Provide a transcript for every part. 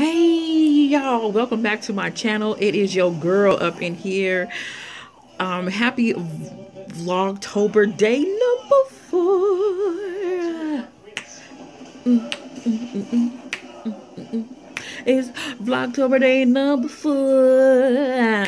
Hey y'all, welcome back to my channel. It is your girl up in here. Um, happy Vlogtober day number four. It's Vlogtober day number four.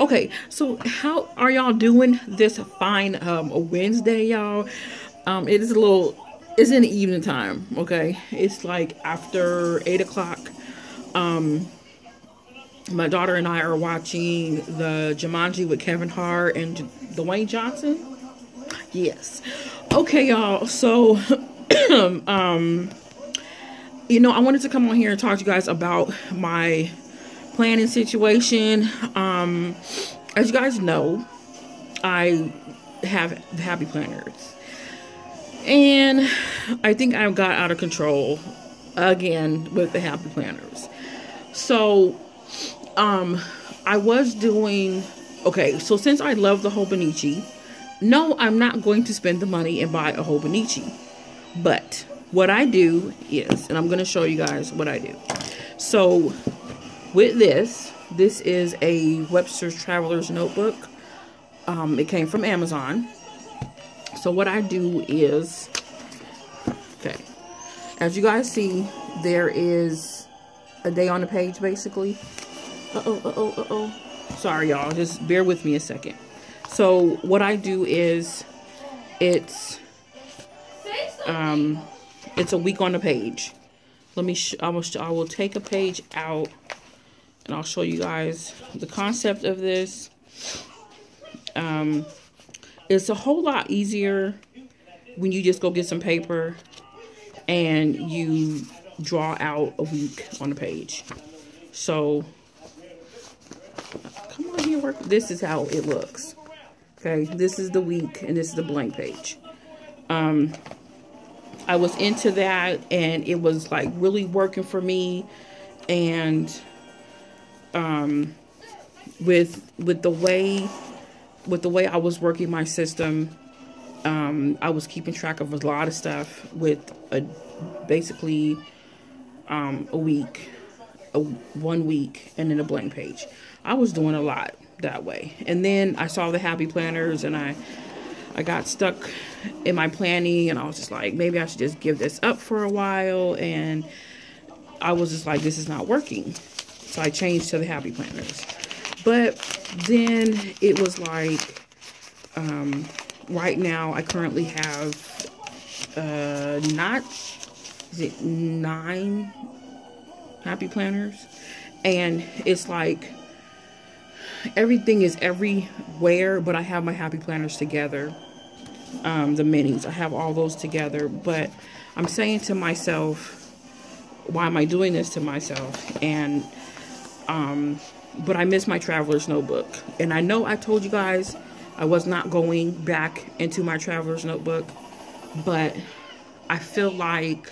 Okay, so how are y'all doing this fine um, Wednesday, y'all? Um, it is a little it's in the evening time okay? It's like after eight o'clock. Um my daughter and i are watching the jumanji with kevin hart and dwayne johnson? Yes. Okay y'all so um you know i wanted to come on here and talk to you guys about my planning situation. Um as you guys know i have happy planners and I think I got out of control again with the happy planners. So, um, I was doing okay. So since I love the Hobonichi, no, I'm not going to spend the money and buy a Hobonichi. But what I do is, and I'm going to show you guys what I do. So with this, this is a Webster's Traveler's Notebook. Um, it came from Amazon. So what I do is, okay, as you guys see, there is a day on the page, basically. Uh-oh, uh-oh, uh-oh. Sorry, y'all. Just bear with me a second. So what I do is, it's, um, it's a week on the page. Let me, I will, I will take a page out, and I'll show you guys the concept of this. Um, it's a whole lot easier when you just go get some paper and you draw out a week on the page. So, come on here, work. This is how it looks. Okay, this is the week and this is the blank page. Um, I was into that and it was like really working for me and um, with with the way with the way I was working my system, um, I was keeping track of a lot of stuff with a basically um, a week, a, one week, and then a blank page. I was doing a lot that way, and then I saw the happy planners, and I I got stuck in my planning, and I was just like, maybe I should just give this up for a while, and I was just like, this is not working, so I changed to the happy planners. But then it was like, um, right now I currently have, uh, not, is it nine happy planners? And it's like, everything is everywhere, but I have my happy planners together. Um, the minis, I have all those together, but I'm saying to myself, why am I doing this to myself? And, um, but I miss my traveler's notebook. And I know I told you guys I was not going back into my traveler's notebook, but I feel like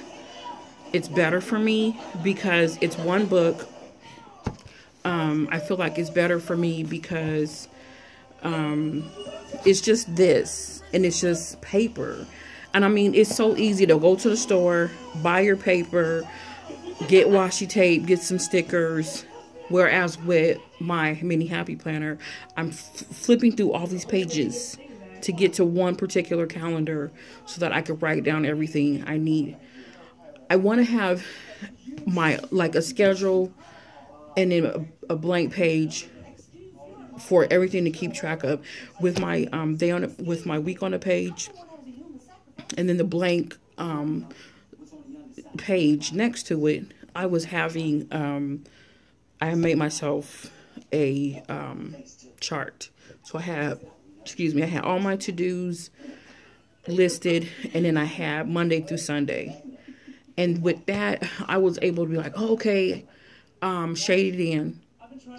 it's better for me because it's one book. Um, I feel like it's better for me because um, it's just this and it's just paper. And I mean, it's so easy to go to the store, buy your paper, get washi tape, get some stickers, Whereas with my mini happy planner, I'm flipping through all these pages to get to one particular calendar so that I could write down everything I need. I want to have my like a schedule and then a, a, blank page for everything to keep track of with my um day on with my week on a page and then the blank um page next to it I was having um I made myself a um, chart. So I have, excuse me, I had all my to-dos listed, and then I had Monday through Sunday. And with that, I was able to be like, oh, okay, um, shade it in.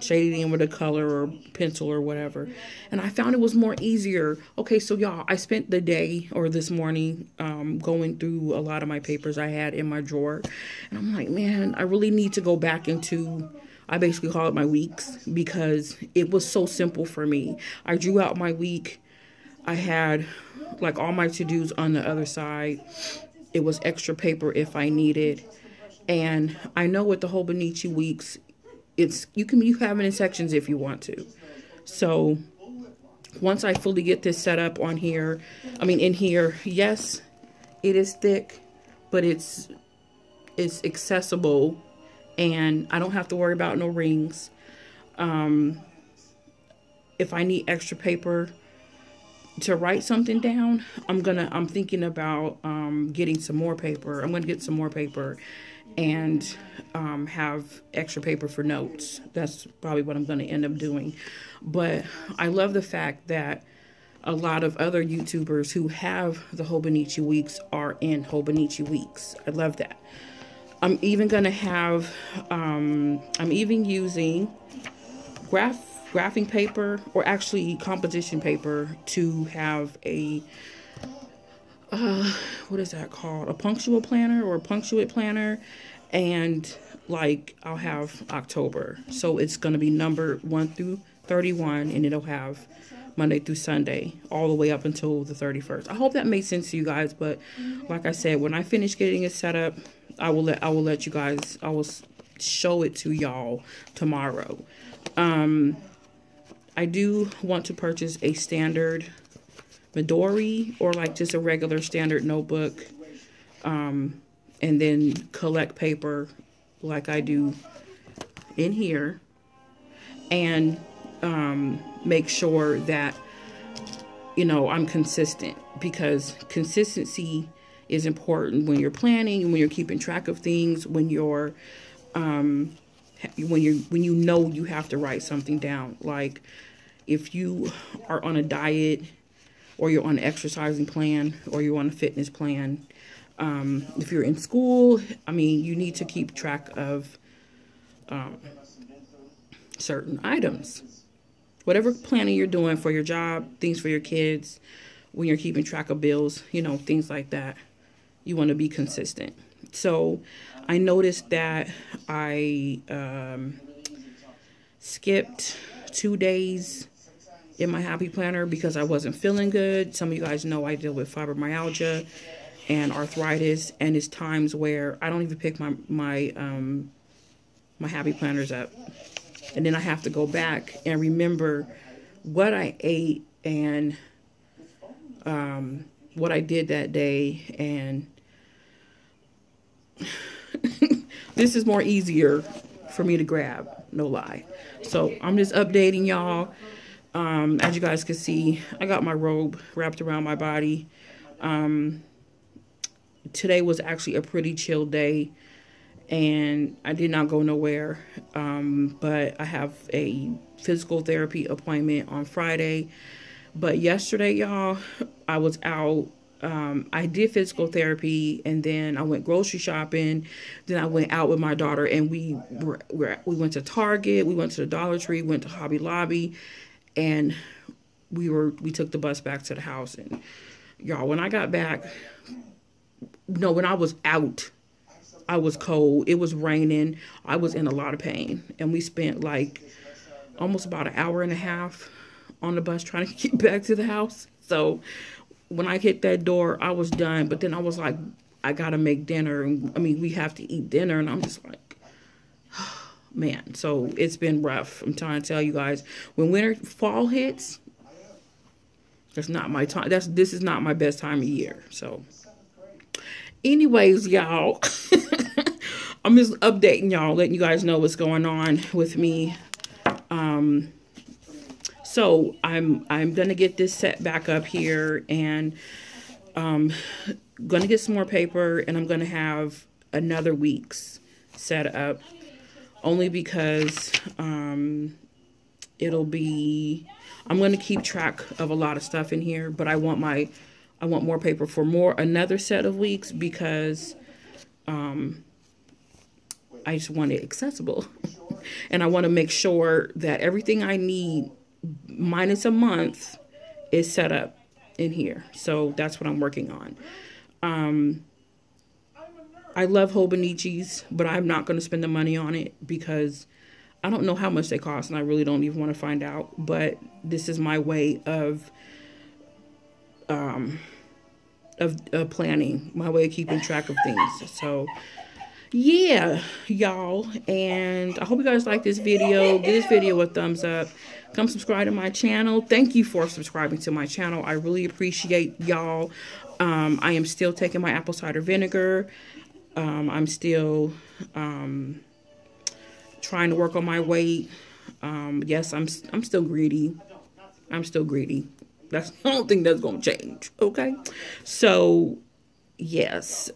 Shade it in with a color or pencil or whatever. And I found it was more easier. Okay, so y'all, I spent the day or this morning um, going through a lot of my papers I had in my drawer. And I'm like, man, I really need to go back into I basically call it my weeks because it was so simple for me. I drew out my week. I had like all my to-dos on the other side. it was extra paper if I needed. And I know with the Hobonichi weeks, it's you can you have it in sections if you want to. So once I fully get this set up on here, I mean in here, yes, it is thick, but it's it's accessible and I don't have to worry about no rings. Um, if I need extra paper to write something down, I'm gonna I'm thinking about um, getting some more paper. I'm gonna get some more paper and um, have extra paper for notes. That's probably what I'm gonna end up doing. But I love the fact that a lot of other YouTubers who have the Hobonichi Weeks are in Hobonichi Weeks. I love that. I'm even gonna have, um, I'm even using graph graphing paper or actually composition paper to have a uh, what is that called? A punctual planner or a punctuate planner. And like I'll have October. So it's going to be number 1 through 31 and it'll have Monday through Sunday all the way up until the 31st. I hope that makes sense to you guys, but like I said, when I finish getting it set up, I will let I will let you guys I will show it to y'all tomorrow. Um I do want to purchase a standard Midori or like just a regular standard notebook. Um, and then collect paper like I do in here. And um, make sure that, you know, I'm consistent because consistency is important when you're planning, when you're keeping track of things, when you're um, when you when you know you have to write something down. Like if you are on a diet or you're on an exercising plan or you're on a fitness plan um, if you're in school i mean you need to keep track of um, certain items. Whatever planning you're doing for your job things for your kids when you're keeping track of bills you know things like that you want to be consistent so I noticed that I um, skipped two days in my happy planner because I wasn't feeling good. Some of you guys know I deal with fibromyalgia and arthritis, and it's times where I don't even pick my my um, my happy planners up, and then I have to go back and remember what I ate and um, what I did that day and this is more easier for me to grab, no lie. So I'm just updating y'all. Um, as you guys can see, I got my robe wrapped around my body. Um, today was actually a pretty chill day and I did not go nowhere. Um, but I have a physical therapy appointment on Friday. But yesterday, y'all, I was out um, I did physical therapy and then I went grocery shopping. Then I went out with my daughter and we were, we went to Target, we went to the Dollar Tree, went to Hobby Lobby, and we were we took the bus back to the house. And y'all, when I got back, no, when I was out, I was cold. It was raining. I was in a lot of pain, and we spent like almost about an hour and a half on the bus trying to get back to the house. So when I hit that door, I was done. But then I was like, I gotta make dinner. And I mean, we have to eat dinner, and I'm just like, man. So it's been rough. I'm trying to tell you guys, when winter fall hits, that's not my time. That's this is not my best time of year. So, anyways, y'all, I'm just updating y'all, letting you guys know what's going on with me. Um, so I'm I'm gonna get this set back up here and um gonna get some more paper and I'm gonna have another week's set up only because um it'll be I'm gonna keep track of a lot of stuff in here but I want my I want more paper for more another set of weeks because um I just want it accessible. And I want to make sure that everything I need minus a month is set up in here. So that's what I'm working on. Um, I love Hobonichis, but I'm not going to spend the money on it because I don't know how much they cost and I really don't even want to find out. But this is my way of um, of uh, planning, my way of keeping track of things. So, yeah, y'all. And I hope you guys like this video. Give this video a thumbs up. Come subscribe to my channel. Thank you for subscribing to my channel. I really appreciate y'all. Um, I am still taking my apple cider vinegar. Um, I'm still um, trying to work on my weight. Um, yes, I'm I'm still greedy. I'm still greedy. That's I don't think that's gonna change. Okay, so yes.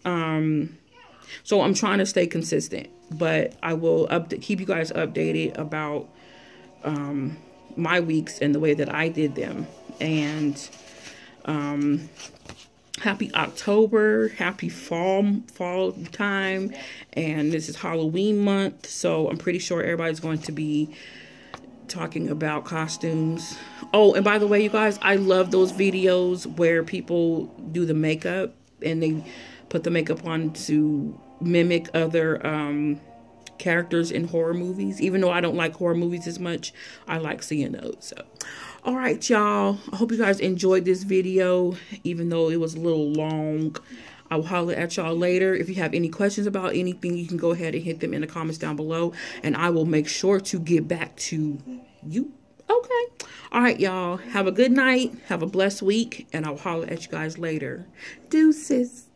So I'm trying to stay consistent, but I will up keep you guys updated about um, my weeks and the way that I did them. And um, happy October, happy fall fall time, and this is Halloween month, so I'm pretty sure everybody's going to be talking about costumes. Oh, and by the way, you guys, I love those videos where people do the makeup and they put the makeup on to mimic other um, characters in horror movies. Even though I don't like horror movies as much, I like seeing those. So, all right, y'all. I hope you guys enjoyed this video, even though it was a little long. I will holler at y'all later. If you have any questions about anything, you can go ahead and hit them in the comments down below, and I will make sure to get back to you. Okay. All right, y'all. Have a good night. Have a blessed week, and I'll holler at you guys later. Deuces.